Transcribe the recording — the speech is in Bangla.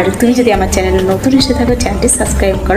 আর তুমি যদি আমার চ্যানেলে নতুন এসে থাকো চ্যানেলটি সাবস্ক্রাইব করো।